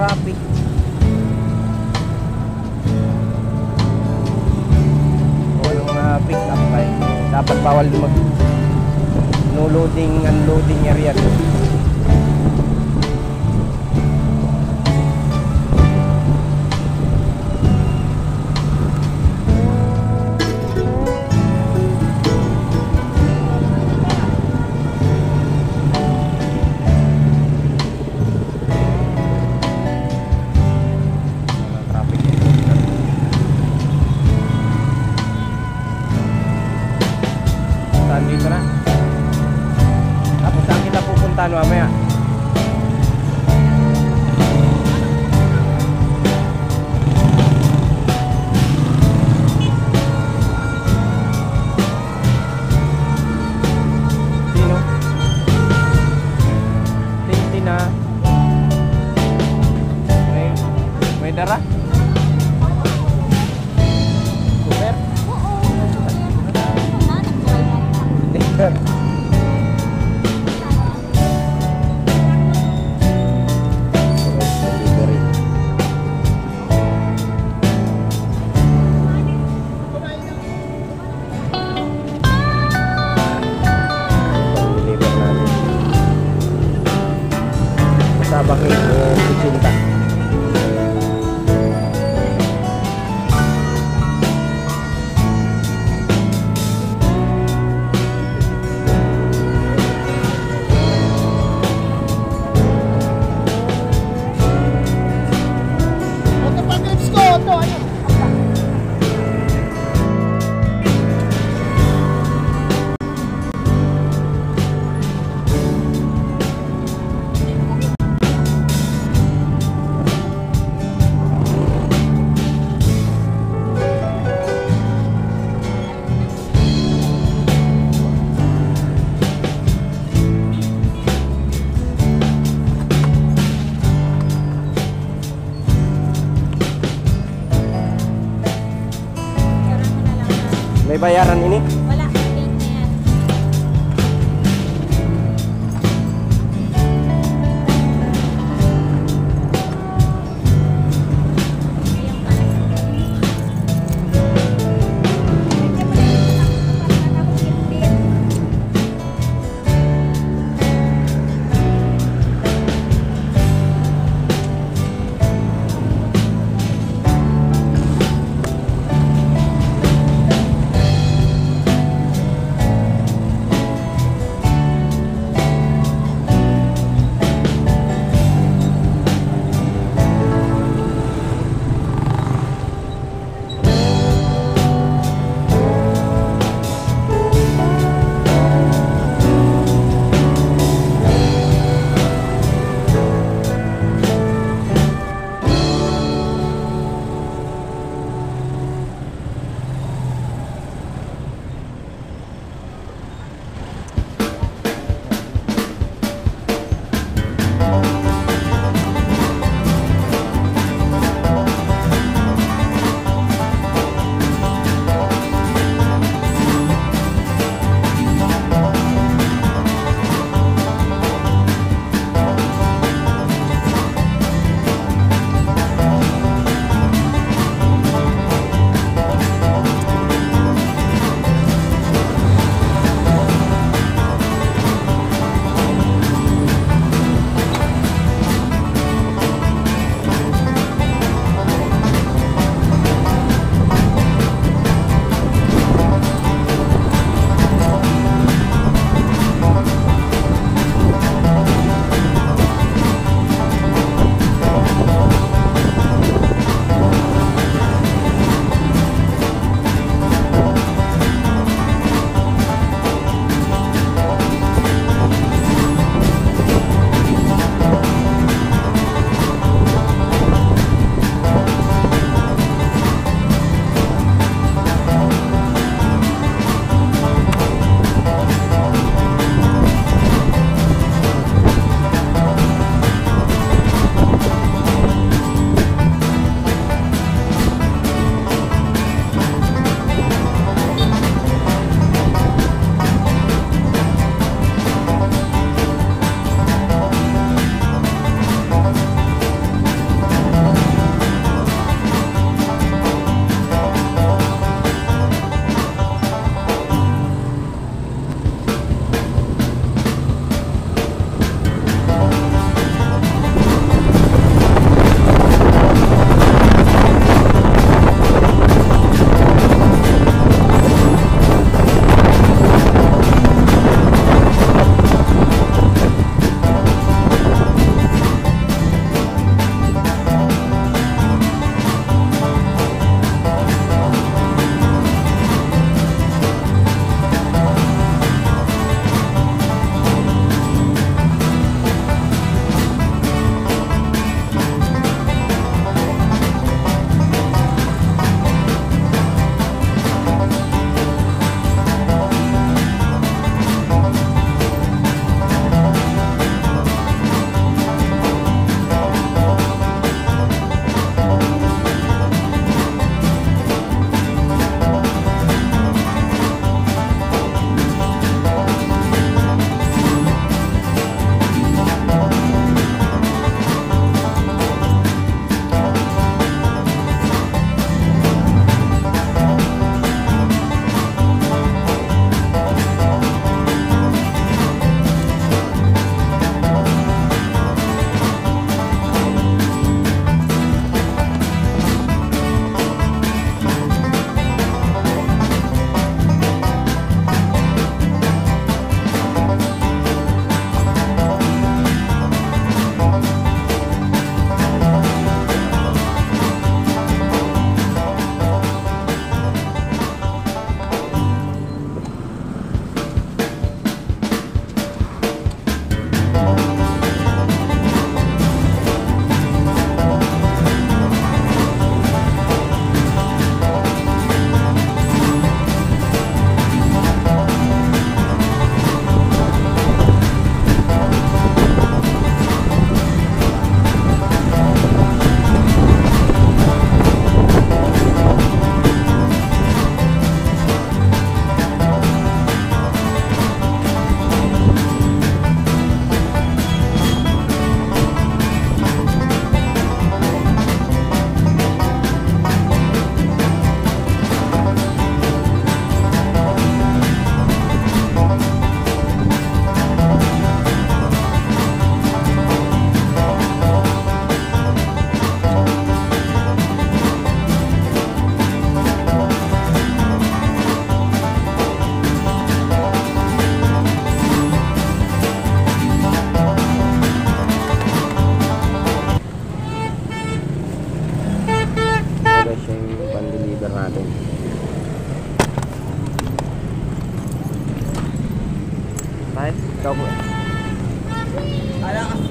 traffic. O yung uh, pick up time dapat bawal mag no loading unloading area. doon kita pupuntahan mamaya? Sino? Tintina. May, barranco. Bayaran ini?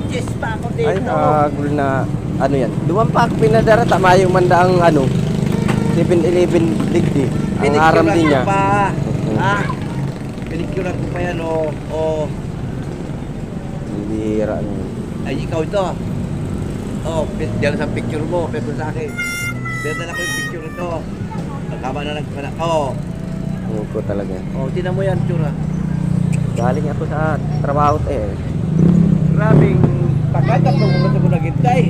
Yes pa ako dito. Ay, kagul na, ano yan. Duman pa ako pinadara, tama yung mandang ano, 7-Eleven digdi. Ang aram din niya. pa. Ah, pinicturean ko pa yan, oh. Oh, Hindi hira. ano. ay ikaw ito. Oh, diyan sa picture mo, pero sa akin. Pinadala ko yung picture ito. Tama na nagpanak. Oh, Ano ko talaga. oh, tinan mo yan, tsura. Galing ako sa trabaho eh. Grabing pagkatatlong mo ko naghintay.